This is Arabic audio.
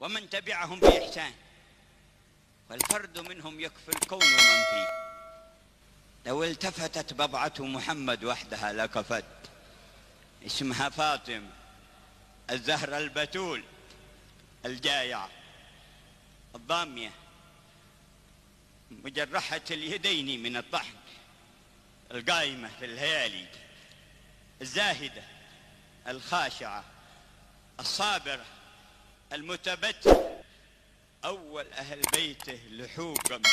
ومن تبعهم بإحسان. والفرد منهم يكفي الكون ومن فيه. لو التفتت بضعة محمد وحدها لكفت. اسمها فاطمة الزهرة البتول الجايعة الضامية مجرحة اليدين من الطحن القائمة في الليالي الزاهدة الخاشعة الصابرة المتبتل. أول أهل بيته لحوقا به.